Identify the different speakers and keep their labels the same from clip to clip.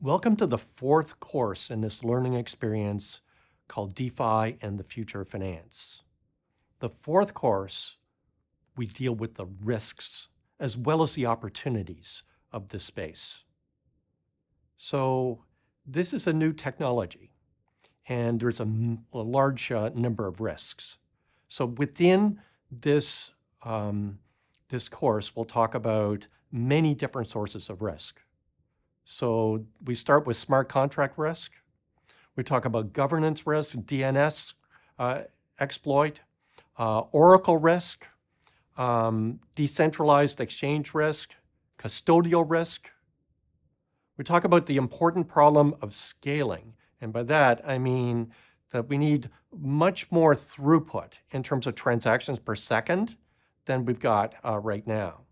Speaker 1: Welcome to the fourth course in this learning experience called DeFi and the Future of Finance. The fourth course, we deal with the risks as well as the opportunities of this space. So this is a new technology, and there's a, a large uh, number of risks. So within this, um, this course, we'll talk about many different sources of risk. So we start with smart contract risk. We talk about governance risk, DNS uh, exploit, uh, Oracle risk, um, decentralized exchange risk, custodial risk. We talk about the important problem of scaling. And by that, I mean that we need much more throughput in terms of transactions per second than we've got uh, right now.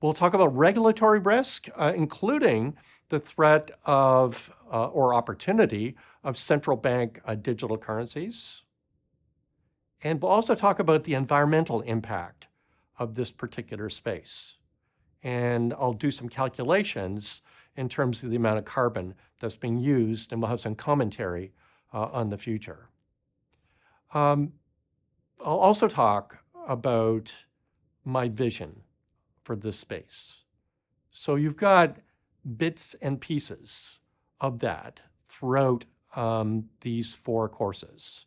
Speaker 1: We'll talk about regulatory risk, uh, including the threat of uh, or opportunity of central bank uh, digital currencies. And we'll also talk about the environmental impact of this particular space. And I'll do some calculations in terms of the amount of carbon that's being used, and we'll have some commentary uh, on the future. Um, I'll also talk about my vision for this space. So you've got bits and pieces of that throughout um, these four courses.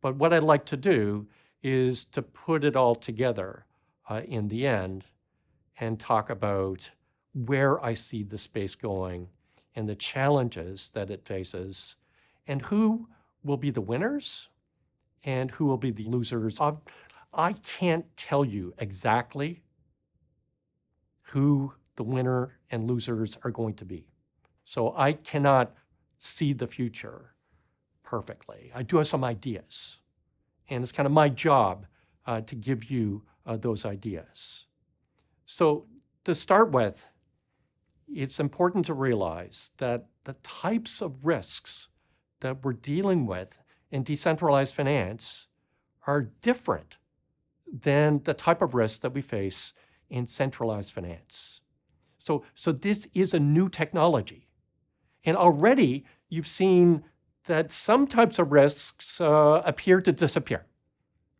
Speaker 1: But what I'd like to do is to put it all together uh, in the end and talk about where I see the space going and the challenges that it faces and who will be the winners and who will be the losers. I can't tell you exactly who the winner and losers are going to be. So I cannot see the future perfectly. I do have some ideas, and it's kind of my job uh, to give you uh, those ideas. So to start with, it's important to realize that the types of risks that we're dealing with in decentralized finance are different than the type of risks that we face in centralized finance. So, so this is a new technology. And already you've seen that some types of risks uh, appear to disappear.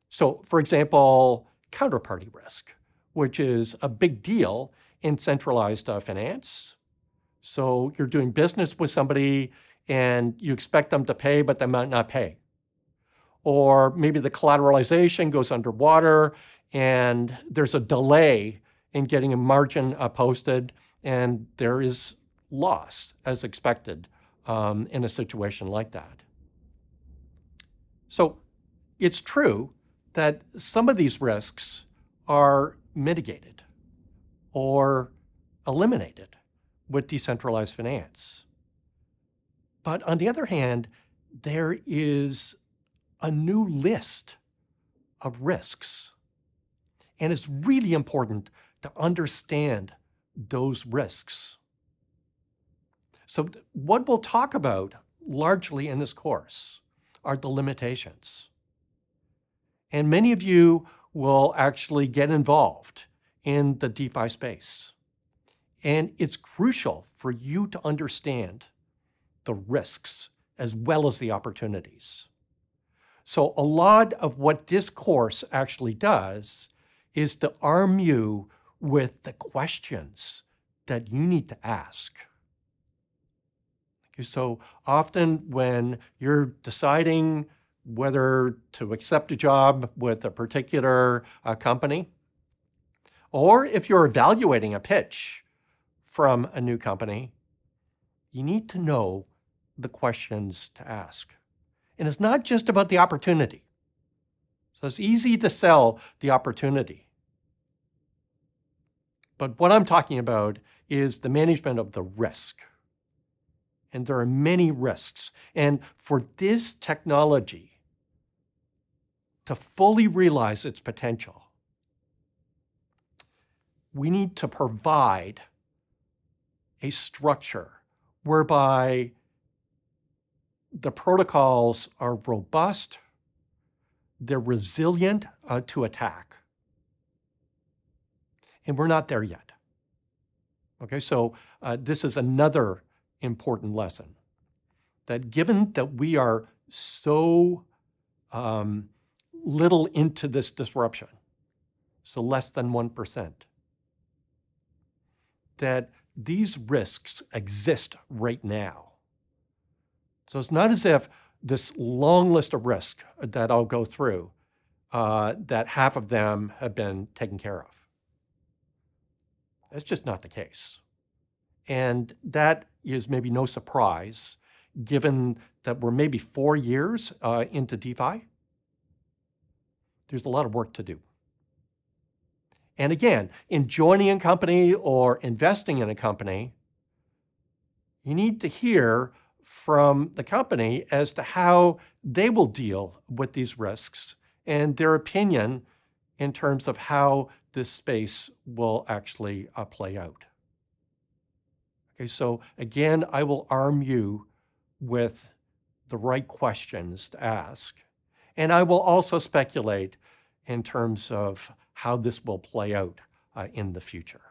Speaker 1: So, for example, counterparty risk, which is a big deal in centralized uh, finance. So, you're doing business with somebody and you expect them to pay, but they might not pay. Or maybe the collateralization goes underwater and there's a delay in getting a margin uh, posted, and there is loss as expected um, in a situation like that. So it's true that some of these risks are mitigated or eliminated with decentralized finance. But on the other hand, there is a new list of risks and it's really important to understand those risks. So, what we'll talk about largely in this course are the limitations. And many of you will actually get involved in the DeFi space. And it's crucial for you to understand the risks as well as the opportunities. So, a lot of what this course actually does is to arm you with the questions that you need to ask. So often when you're deciding whether to accept a job with a particular uh, company, or if you're evaluating a pitch from a new company, you need to know the questions to ask. And it's not just about the opportunity. So it's easy to sell the opportunity. But what I'm talking about is the management of the risk. And there are many risks. And for this technology to fully realize its potential, we need to provide a structure whereby the protocols are robust, they're resilient uh, to attack. And we're not there yet. Okay, so uh, this is another important lesson that given that we are so um, little into this disruption, so less than 1%, that these risks exist right now. So it's not as if this long list of risks that I'll go through, uh, that half of them have been taken care of. That's just not the case. And that is maybe no surprise given that we're maybe four years uh, into DeFi. There's a lot of work to do. And again, in joining a company or investing in a company, you need to hear from the company as to how they will deal with these risks and their opinion in terms of how this space will actually uh, play out. Okay, so again, I will arm you with the right questions to ask. And I will also speculate in terms of how this will play out uh, in the future.